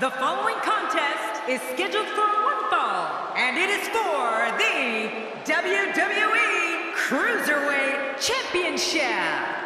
The following contest is scheduled for one fall, and it is for the WWE Cruiserweight Championship.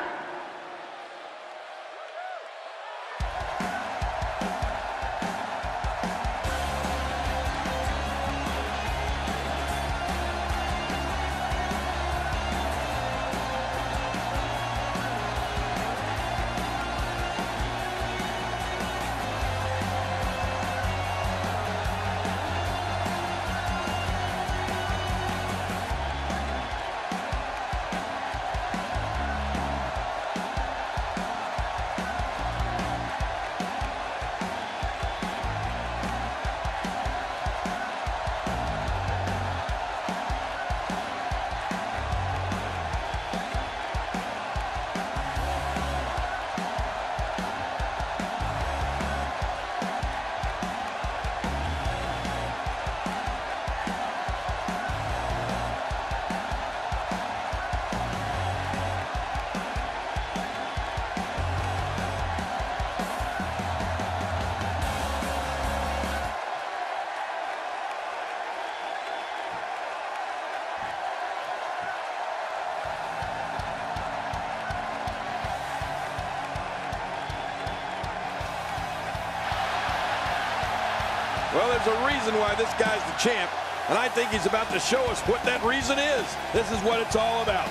Well, there's a reason why this guy's the champ, and I think he's about to show us what that reason is. This is what it's all about.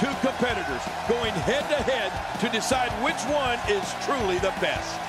Two competitors going head-to-head -to, -head to decide which one is truly the best.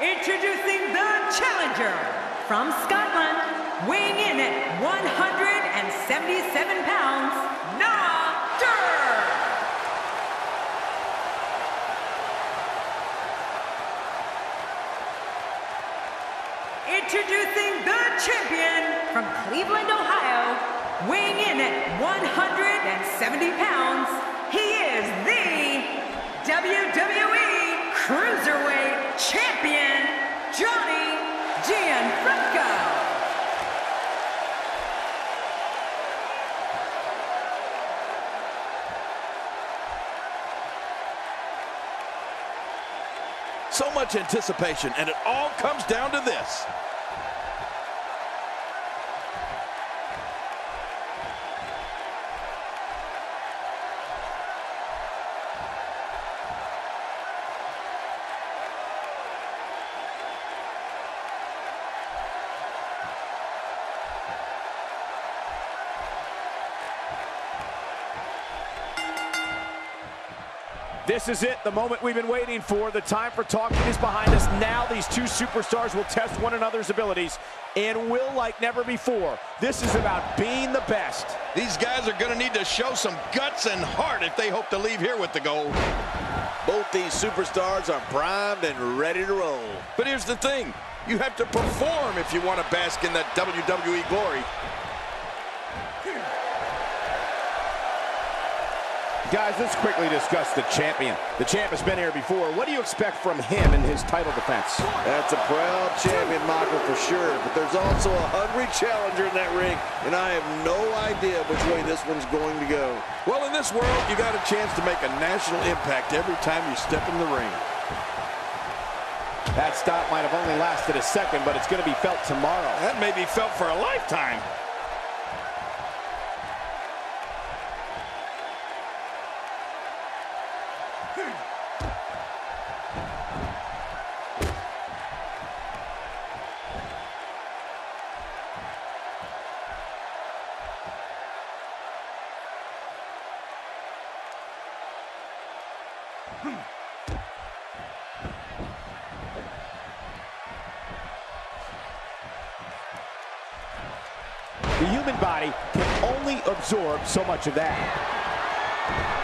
Introducing the challenger from Scotland, weighing in at 177 pounds, Noam Dar. Introducing the champion from Cleveland, Ohio, weighing in at 170 pounds, he is the WWE Cruiserweight champion, Johnny Gargano. So much anticipation, and it all comes down to this. This is it, the moment we've been waiting for. The time for talking is behind us. Now these two superstars will test one another's abilities and will like never before. This is about being the best. These guys are going to need to show some guts and heart if they hope to leave here with the gold. Both these superstars are primed and ready to roll. But here's the thing. You have to perform if you want to bask in that WWE glory. Guys, let's quickly discuss the champion. The champ has been here before. What do you expect from him in his title defense? That's a proud champion, Michael, for sure. But there's also a hungry challenger in that ring, and I have no idea which way this one's going to go. Well, in this world, you got a chance to make a national impact every time you step in the ring. That stop might have only lasted a second, but it's going to be felt tomorrow. That may be felt for a lifetime. The human body can only absorb so much of that.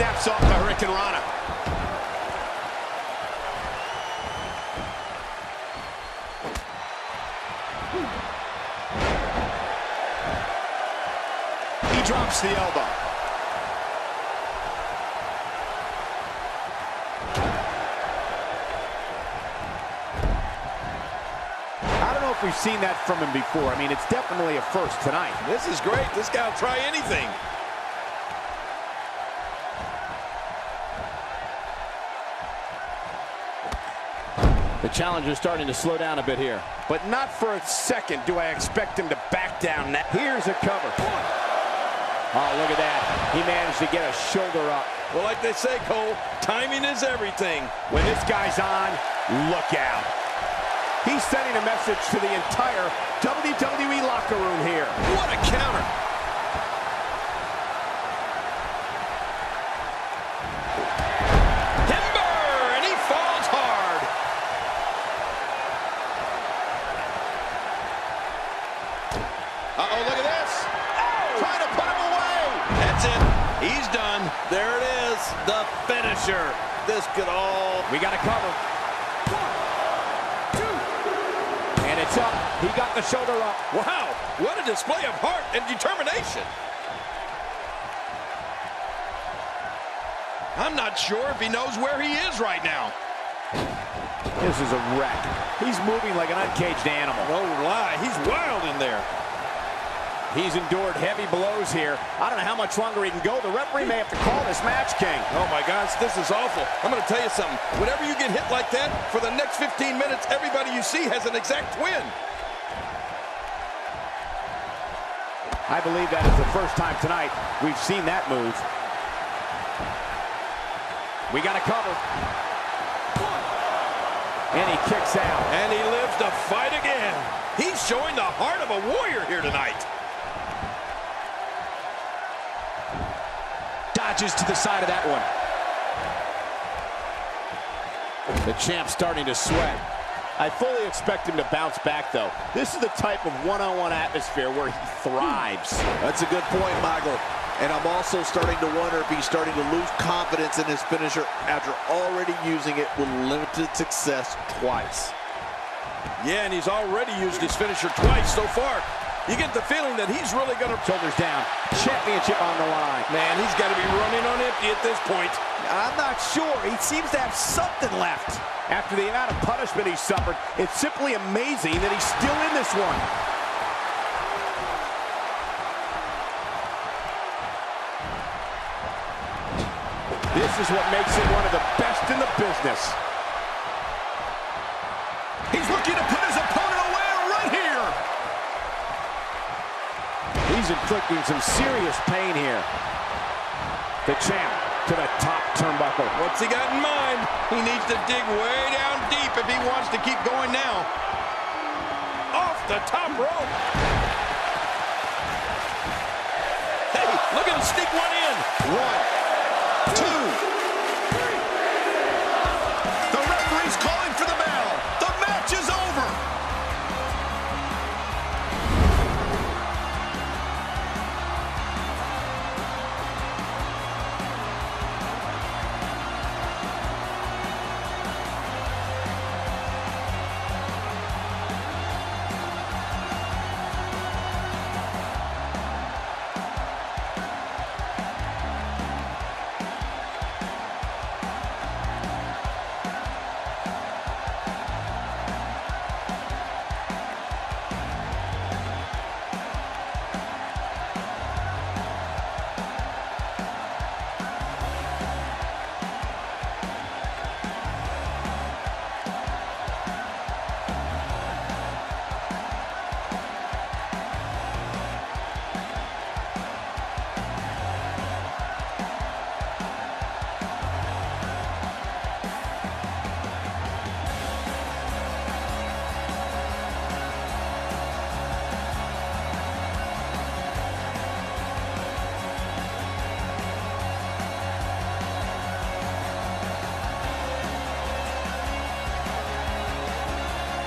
Steps off the Hurricanrana. He drops the elbow. I don't know if we've seen that from him before. I mean, it's definitely a first tonight. This is great. This guy will try anything. The challenger's starting to slow down a bit here. But not for a second do I expect him to back down now. Here's a cover. Oh, look at that. He managed to get a shoulder up. Well, like they say, Cole, timing is everything. When this guy's on, look out. He's sending a message to the entire WWE locker room here. What a counter. That's it. He's done. There it is, the finisher. This could all... We got a cover. And it's up. He got the shoulder up. Wow, what a display of heart and determination. I'm not sure if he knows where he is right now. This is a wreck. He's moving like an uncaged animal. Oh, no lie, he's wild in there. He's endured heavy blows here. I don't know how much longer he can go. The referee may have to call this match, King. Oh my gosh, this is awful. I'm going to tell you something. Whenever you get hit like that, for the next 15 minutes, everybody you see has an exact twin. I believe that is the first time tonight we've seen that move. We got a cover. And he kicks out. And he lives to fight again. He's showing the heart of a warrior here tonight. Dodges to the side of that one. The champ's starting to sweat. I fully expect him to bounce back, though. This is the type of one-on-one -on -one atmosphere where he thrives. That's a good point, Michael. And I'm also starting to wonder if he's starting to lose confidence in his finisher after already using it with limited success twice. Yeah, and he's already used his finisher twice so far. You get the feeling that he's really going to... Shoulders down. Championship on the line. Man, he's got to be running on empty at this point. I'm not sure. He seems to have something left. After the amount of punishment he suffered, it's simply amazing that he's still in this one. This is what makes him one of the best in the business. He's looking to put his inflicting some serious pain here. The champ to the top turnbuckle. What's he got in mind? He needs to dig way down deep if he wants to keep going now. Off the top rope. Hey, look at him sneak one in. One, two,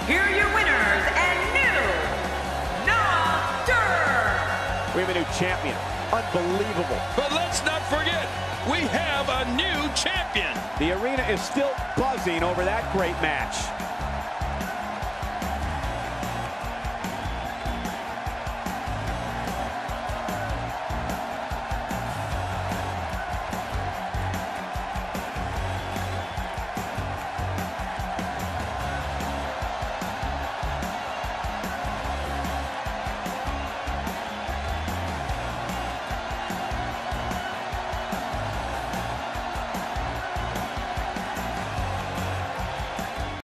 here are your winners and new Noam Dar. We have a new champion. Unbelievable. But let's not forget, we have a new champion. The arena is still buzzing over that great match.